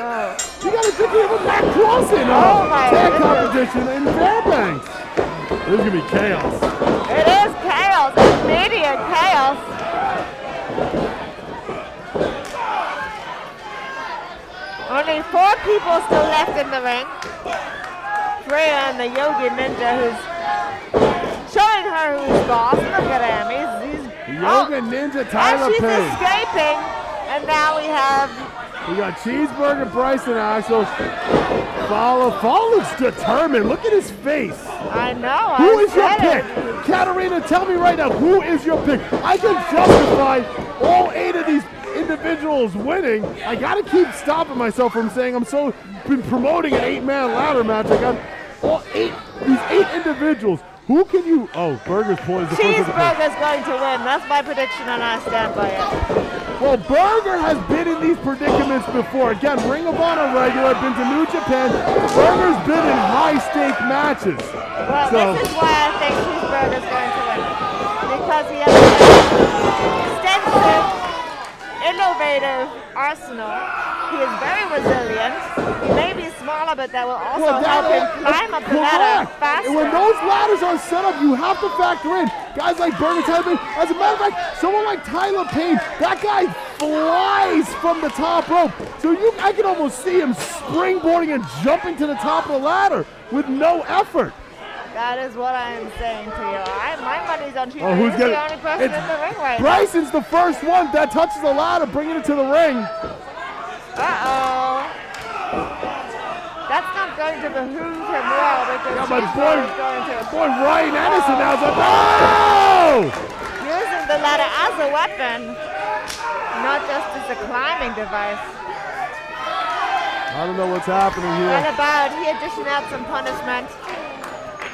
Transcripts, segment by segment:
Oh. You got to think of Matt Clausen. Oh, my tag goodness. competition in Fairbanks. This is going to be chaos. It is chaos, immediate chaos. Only four people still left in the ring. Freya and the Yogi Ninja who's showing her who's boss. Look at him. He's, he's Yoga oh. Ninja and she's Payne. escaping. And now we have We got Cheeseburger, Bryson Axl. Fallah. Fallah looks determined. Look at his face. I know. Who I is your pick? it. Katarina, tell me right now, who is your pick? I can justify all eight of these individuals winning. I gotta keep stopping myself from saying I'm so been promoting an eight-man ladder match. I got all eight these eight individuals. Who can you? Oh, Burger's poised. the first one to pick. Cheeseburger's going to win. That's my prediction, and I stand by it. Well, Burger has been in these predicaments before. Again, Ring of Honor regular, been to New Japan. Burger's been in high-stake matches. Well, So- this is why I think Cheeseburger's going to win. Because he has extensive, innovative arsenal. He is very resilient. He may be smaller, but that will also Well, help him climb up the ladder faster. And when those ladders are set up, you have to factor in guys like Tyler Payne. As a matter of fact, someone like Tyler Payne, that guy flies from the top rope. So you, I can almost see him springboarding and jumping to the top of the ladder with no effort. That is what I am saying to you. I, my money's on Cheeseburger. Oh, who's getting? the only person in the ring right Bryson's the first one that touches the ladder, bringing it to the ring. Uh-oh. That's not going to behoove him well because Yeah, but boy- going to Boy, Ryan oh. Anderson now is like, oh! using the ladder as a weapon, not just as a climbing device. I don't know what's happening here. What about he dishing out some punishment?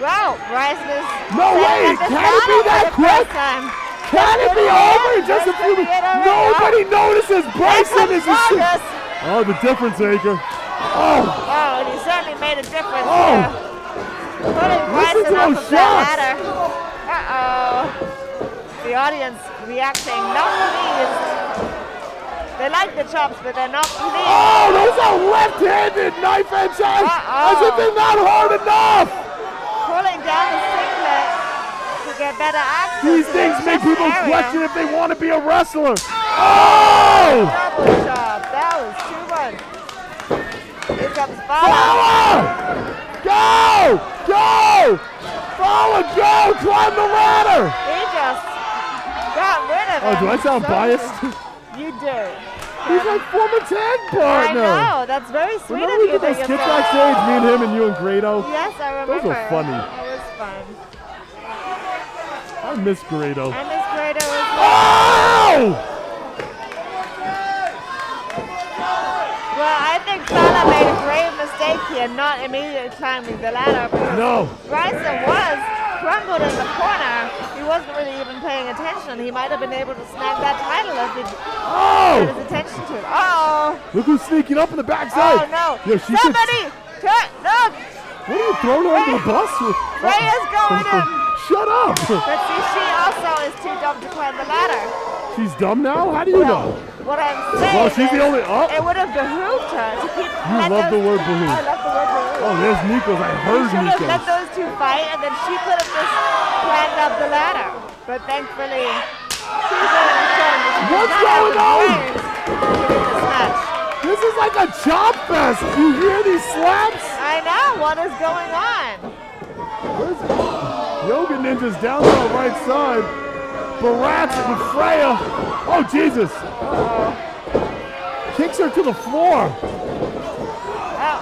Wow, Bryson is No way! setting up this Can it be that for the first quick? time. Can it be over oh, in just a few minutes? Nobody notices Bryson is a Vargas. Oh, the difference maker. Oh, Oh, and he certainly made a difference Oh. there. Putting Listen Bryson to up those of that shots. ladder. Uh-oh. The audience reacting not pleased. They like the chops, but they're not pleased. oh, those are left-handed knife edge shots, Uh-oh. as if they're not hard enough. Pulling down the singlet to get better access These things make people area. question if they want to be a wrestler. Oh! Double chop. That was too much. Here comes. Fallah! Go! Go! Fallah, go! Climb the ladder! He just got rid of it. Oh, do I sound So- biased? You do. He's my former tag partner. I know. That's very sweet Remember of we you did those skits backstage, me and him and you and Grado? Yes, I remember. Those were funny. It was fun. I miss Grado. I Miss Grado Oh! Well, I think Fallah made a grave mistake here, not immediately climbing the ladder. No. Bryson was crumbled in the corner. He wasn't really even paying attention. He might have been able to snag that title if oh! paid Oh! his attention to it. Uh-oh. Look who's sneaking up in the backside. Oh, no. Yo, she Somebody! Turn, look! What are you throwing her under the bus? with? Ray is going in. Shut up! But see, she also is too dumb to climb the ladder. She's dumb now? How do you Well, know? What I'm saying Well, she's is the only. Oh, it would have behooved her to keep You love the word behoove. I love the word behoove. oh, there's Nico's. I heard She heard should have let those two fight, and then she could have just climbed up the ladder. But thankfully, she's shown she What's does not have going on? brains to win this match. This is like a chop fest. You hear these slaps? I know what is going on. Where's Yoga Ninja's down to the right side. Baratz with Freya. Oh, Jesus. Kicks her to the floor. Oh,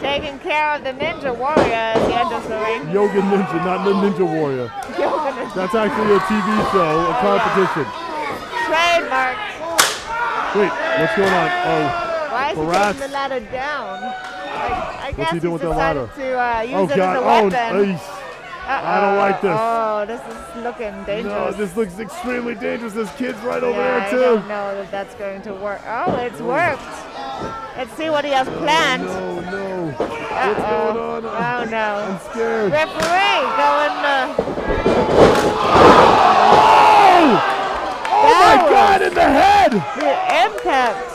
taking care of the Ninja Warrior as he enters the ring. Yoga Ninja, not the Ninja Warrior. That's actually a TV show, a competition. Trademark. Wait, what's going on? Oh, Why is he taking the ladder down? I, I guess he doing with the decided ladder? to uh, use oh it God. as a Oh. I don't like this. Oh, oh this is looking dangerous. No, this looks extremely dangerous. There's kids right over there, too. I don't know that that's going to work. Oh, it's oh. worked. Let's see what he has oh, planned. Oh, no, no. Uh-oh. What's going on? Oh, I'm, no. I'm scared. Referee going... Uh... Oh! Oh, that my God, in the head! The impact.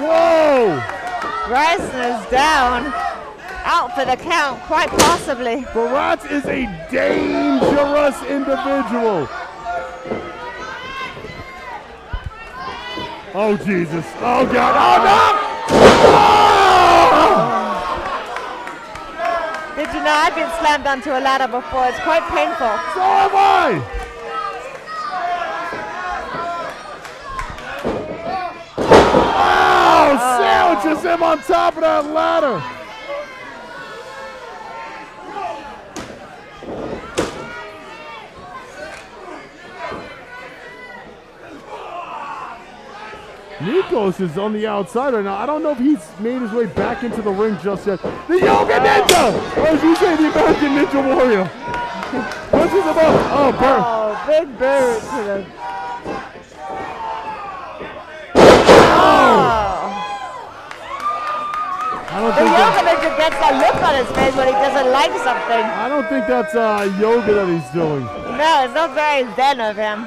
Whoa! Is down. Out for the count, quite possibly. Baratz is a dangerous individual. Oh, Jesus. Oh, God. Oh, no! Oh! Did you know I've been slammed onto a ladder before? It's quite painful. So am I! Oh, sandwiches him on top of that ladder. Nikos is on the outside right now. I don't know if he's made his way back into the ring just yet. The Yoga oh. Ninja! Or as you say, the American Ninja Warrior. Punches him up. Oh. Oh, big boot to the. I don't The think that, yoga ninja gets a look on his face when he doesn't like something. I don't think that's uh, yoga that he's doing. No, it's not very zen of him.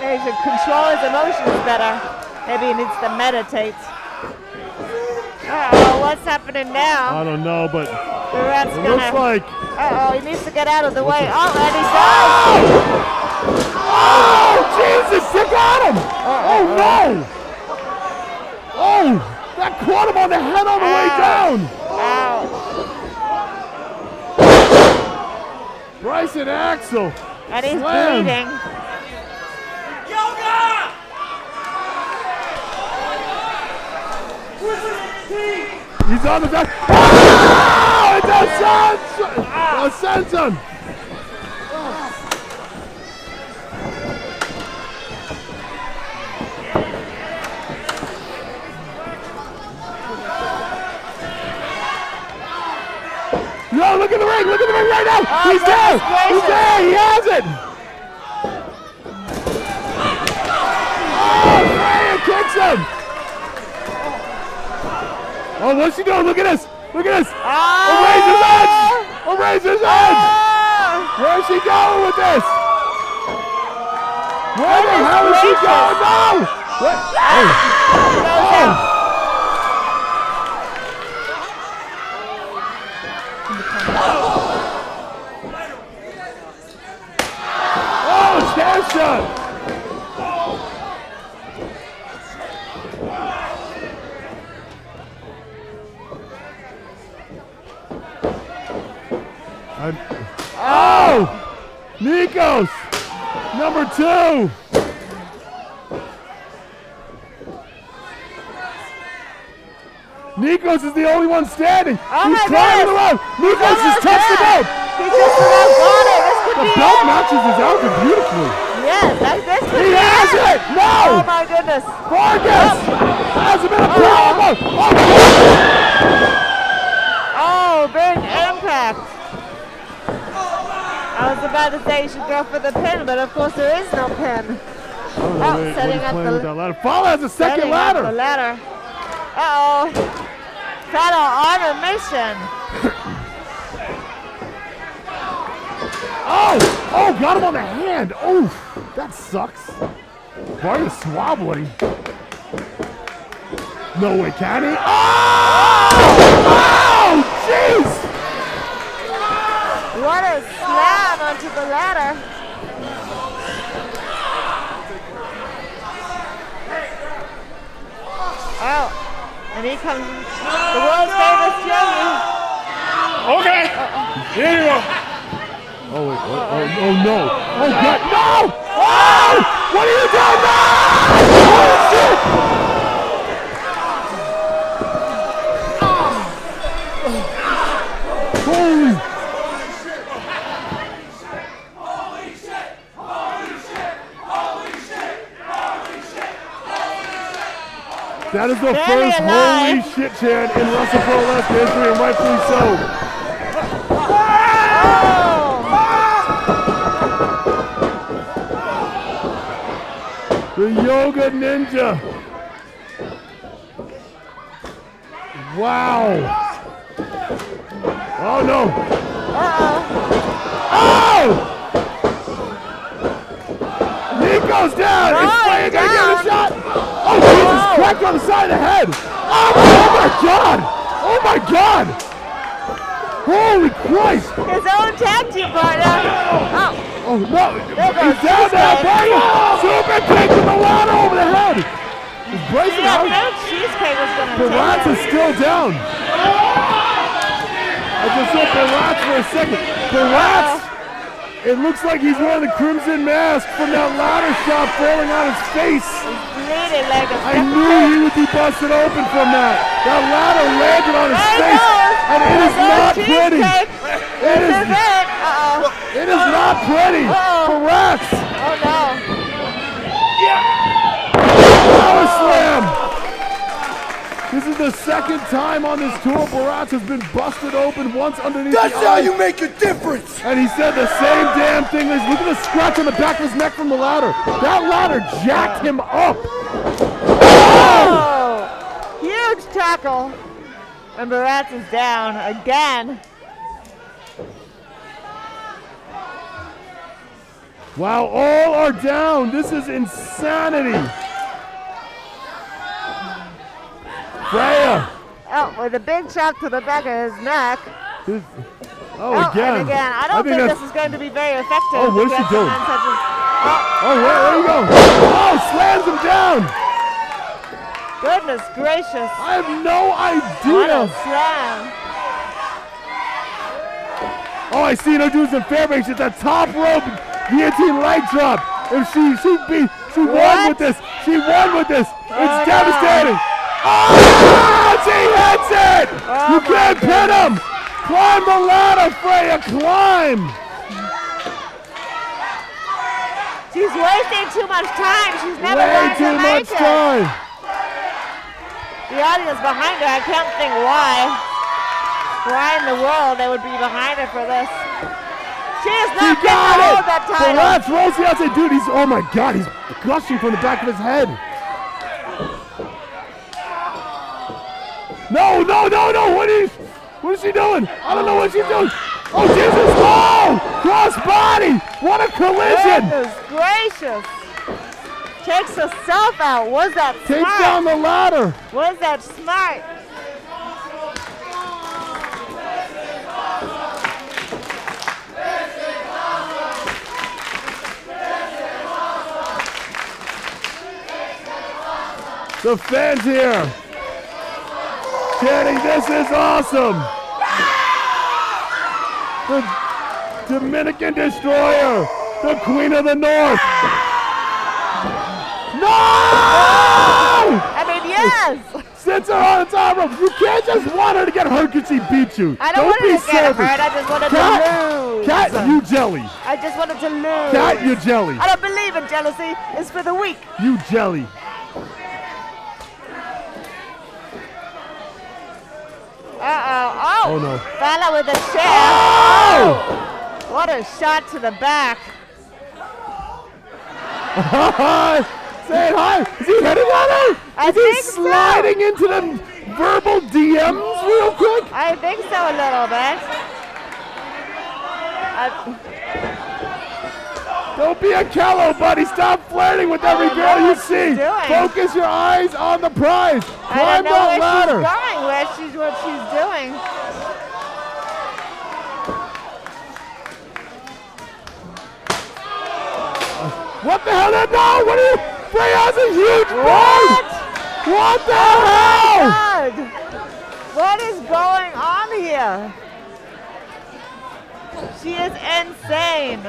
He should control his emotions better. Maybe he needs to meditate. Uh-oh, what's happening now? I don't know, but The rat's it gonna... looks like Uh-oh, he needs to get out of the way. Oh, and he does! Oh, Jesus, you got him! Oh, no! Oh, that caught him on the head on the way down! Ow. Bryson Axl. And he's Slam. bleeding. He's on the back. Oh, it's Ascension! Ascension! No, look at the ring! Look at the ring right now! Oh, He's there! He's there! He has it! Oh, Freya kicks him! Oh, what's she doing? Look at this! Look at this! A razor's edge! Razor's edge! Oh! Where's she going with this? Where the hell is she going? No! What? Oh! Oh! Oh, chair shot! I'm- oh! Nikos! Number two! Nikos is the only one standing. Oh He's climbing around. Nikos just touched the belt. He just about got it. This could The be belt it. matches his outfit beautifully. Yes, that, this could He be has it! Oh No! Oh my goodness. Vargas has a bit of power. Oh, Oh, big impact. I was about to say you should go for the pin, but of course there is no pin. Oh, Oh, wait, setting up are you playing the- that ladder? Fallah has a second up The ladder. ladder. Uh-oh. Fado on a mission. Oh! Oh, got him on the hand. Oh, that sucks. Vargas swabbling. No way, can he? Oh! Oh! What a slam onto the ladder. Oh, and he comes, the world's famous Yogi. Okay. Here you go. Oh, wait, what? oh, oh, no. Oh, God, no! Oh! What are you doing? No! Oh, shit! Holy! That is the Barely first alive. holy shit chant in WrestlePro Wrestling history, and rightfully so. Oh! The Yoga Ninja. Wow. Oh no. Uh-oh. Oh! Nico goes down. Is Going Freya gonna get a shot? Oh, Jesus! Whoa. Cracked on the side of the head. Oh, oh my God! Oh my God! Holy Christ! His own tag team partner. Oh, Oh no! There goes He's down now, Cheesecake. Freya! Super kick to the ladder over the head. He's bracing yeah, out. no cheesecake was gonna take Baratz is still down. I just saw Baratz for a second. Baratz, it looks like he's wearing the crimson mask from that ladder shot falling on his face. Like a I knew he would be busted open from that. That ladder landed on his There face, goes. and it is not pretty. It is, It is, is it. Is not pretty. Uh-oh. Baratz, Oh no. power slam. This is the second time on this tour Baratz has been busted open once underneath That's the how eye. you make a difference. And he said the same damn thing. Look at the scratch on the back of his neck from the ladder. That ladder jacked him up. Oh! Huge tackle. And Baratz is down again. Wow, all are down. This is insanity. Freya. Oh, with a big chop to the back of his neck. This- Oh, oh, again. and again. I don't think, that's- this is going to be very effective. Oh, what is she doing? someone Such as, oh, Oh, where, where you go. Oh, slams him down. goodness gracious. I have no What a idea. slam. Oh, I see her doing some Fairbanks at the top rope guillotine leg drop. If she she beat she won with this. She won with this. Oh, it's no. Oh, she hits it. Oh, you can't pin him. Climb the ladder, Freya. Climb. She's wasting too much time. She's never Way going to too make much it. time. The audience behind her, I can't think why. Why in the world they would be behind her for this? She is not to got it. that title. Baratz rolls the outside. Dude, he's, oh my God, he's gushing from the back of his head. No, no, no, no. What is, what is she doing? I don't know what she's doing. Oh, Jesus. Oh, cross body. What a collision. Goodness gracious. Takes herself out. Was that Takes smart? down the ladder. Was that smart? The fans here chanting, this is awesome. The Dominican Destroyer, the Queen of the North. No! I mean, yes. Sits her on the top rope. You can't just want her to get hurt because she beat you. I don't, Don't want be her to get hurt. I just wanted Cat, to lose. cat, you jelly. I just wanted to lose. Cat, you jelly. I don't believe in jealousy. It's for the weak. You jelly. Uh-oh. Oh. Oh, no. Fella with a chair. Oh! What a shot to the back. Say hi. Is he hitting on her? I Is he think so. sliding into the verbal DMs real quick? I think so a little bit. I, Don't be a callow, buddy. Stop flirting with every girl you see. Focus your eyes on the prize. Climb that ladder. She's she's what she's doing. What the hell? That no? What are you? Frey has a huge board. What the hell? Oh God! What is going on here? She is insane.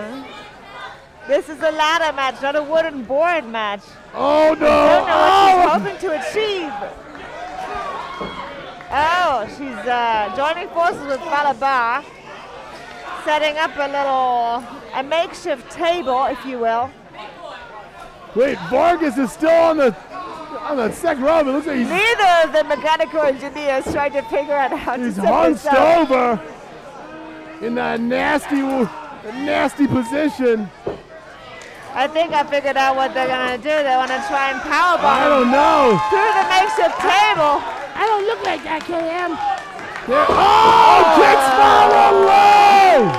This is a ladder match, not a wooden board match. Oh no! I don't know what she's Oh! hoping to achieve. Oh, she's uh, joining forces with Balabar, setting up a little, a makeshift table, if you will. Wait, Vargas is still on the on the second row. It looks like he's, Neither of the mechanical engineers tried to figure out how to he's hunched over in that nasty, nasty position. I think I figured out what they're gonna do. They want to try and I powerbomb don't know. through the makeshift table. I don't look like that, KM. Oh, kick Sparrow low!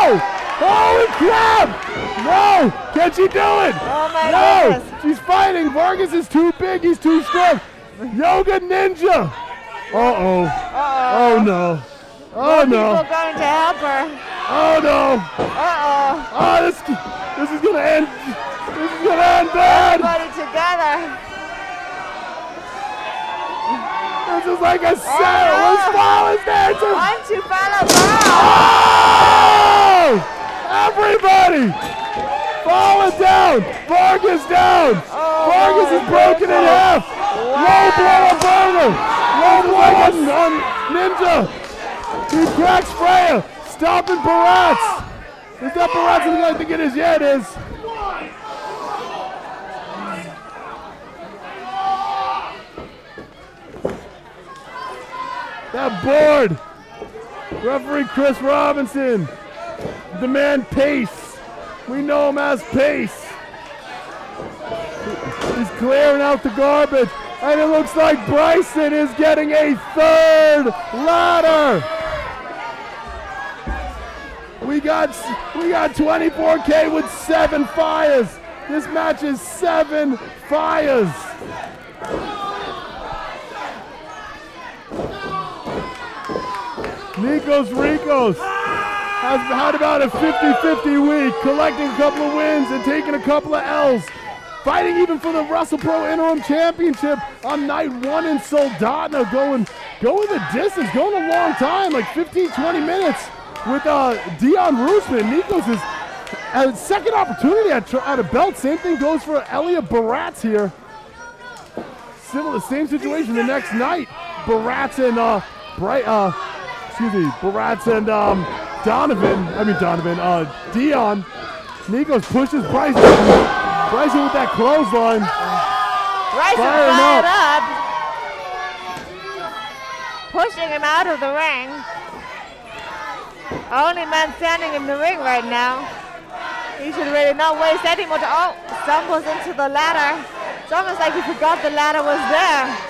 Oh! Oh, crab! No! Can she do it? Oh my no! goodness. She's fighting. Vargas is too big. He's too strong. Yoga Ninja. Uh-oh. Uh-oh. Oh, no. Oh, People no. going to help her. Oh, no. Uh-oh. Oh, this, this is going to end. This is to end bad. Everybody together. This is like a oh, set. no. Let's fall is there. One, two, follow ball. Oh! Everybody! Falling down! Vargas down! Oh, Vargas is broken in half! Low blow of burger! Low like a um, ninja! He cracks Freya! Stopping Baratz! Is that the guy think it is? Yeah, it is. That board! Referee Chris Robinson. Demand pace. We know him as pace. He's clearing out the garbage. And it looks like Bryson is getting a third ladder. We got we got 24K with seven fires. This match is seven fires. Nikos Rikos has had about a 50-50 week, collecting a couple of wins and taking a couple of L's. Fighting even for the WrestlePro Interim Championship on night one in Soldotna, going going the distance, going a long time, like 15, 20 minutes with uh, Dion Roosman. Nikos is a second opportunity at, at a belt. Same thing goes for Elia Baratz here. Similar, same situation the next night. Baratz and uh, Bright, uh, excuse me, Baratz and um, Donovan. I mean Donovan. Uh, Dion. Nikos pushes Bryson. Bryson with that clothesline. Bryson Fire fired up. up. Pushing him out of the ring. Only man standing in the ring right now. He should really not waste any more time. Oh, stumbles into the ladder. It's almost like he forgot the ladder was there.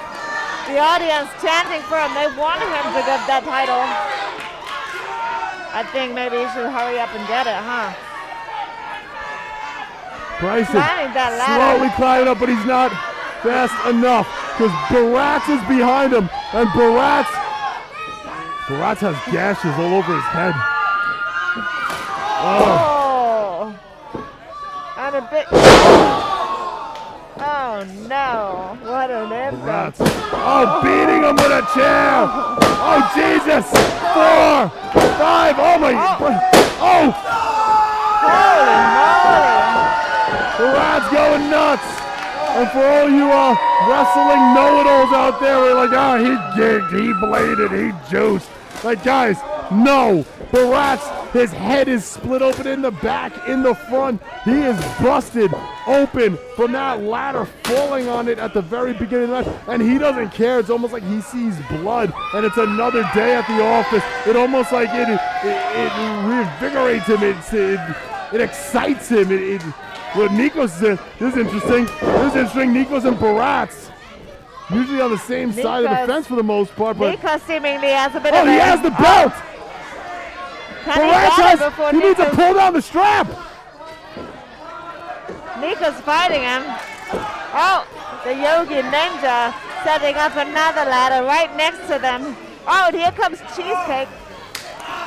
The audience chanting for him. They wanted him to get that title. I think maybe he should hurry up and get it, huh? Climbing that slowly climbing up, but he's not fast enough because Baratz is behind him, and Baratz, Baratz has gashes all over his head. Oh, Oh. And a bit. Oh. Oh no. What an impact. Oh, beating him with a chair. Oh, Jesus. Four, five. Oh, my. Oh, Holy moly. Baratz going nuts. And for all you uh, wrestling know-it-alls out there, we're like, ah, he gigged, he bladed, he juiced. Like, guys, no. Baratz, his head is split open in the back, in the front. He is busted open from that ladder, falling on it at the very beginning of the match. And he doesn't care. It's almost like he sees blood, and it's another day at the office. It almost like it, it, it reinvigorates him. It's, it, it excites him. It, it, well, Nikos is this is interesting. This is interesting. Nikos and Baratz usually on the same side of the fence for the most part, but Nico seemingly has a bit oh, of he has the belt. He Baratz get it has. before He needs to pull down the strap. Nico's fighting him? Oh, the Yogi Ninja setting up another ladder right next to them. Oh, and here comes Cheesecake.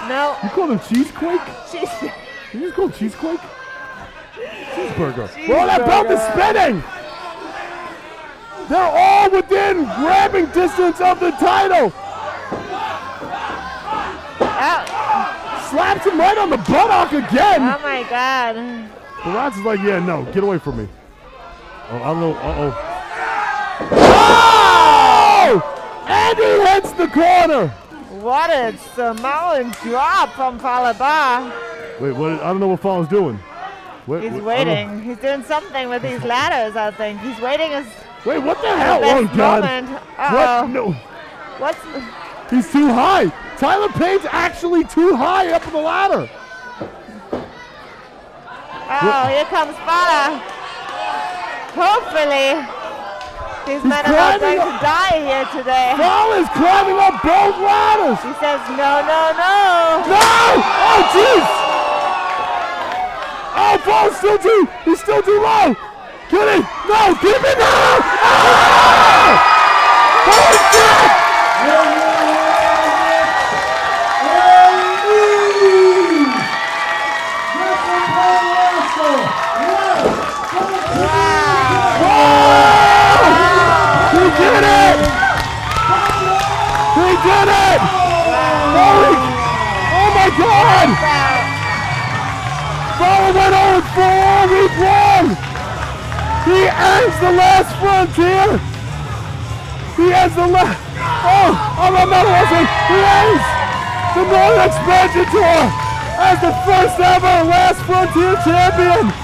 No, You call him Cheesecake? Cheesecake. You just call him cheesequake? Cheeseburger. Well, that belt is spinning. They're all within grabbing distance of the title. Oh, Slaps him right on the buttock again. oh my God. Baratz is like, yeah, no, get away from me. Oh, I don't know. Uh oh. Oh! And he hits the corner. What a Samoan drop from Fallah Bahh. Wait, what? I don't know what Fallon's doing. Wait, He's wait, waiting. He's doing something with these ladders, I think. He's waiting his Wait, what the hell? Oh, God. What? Uh-oh. No. What's... He's too high. Tyler Payne's actually too high up the ladder. Oh, here comes Fallah. Hopefully, these men are not going to die here today. Is climbing up both ladders. He says, no, no, no. No! Oh, jeez! falls still too. He's still too low. Get it. No, keep it now. Ah! Holy shit! Did it! He did it! Holy, oh my God! Fallah went on for all week long! He ends the last frontier! He ends the last, oh, on the medal wrestling, he ends the Northern Expansion Tour as the first ever Last Frontier champion!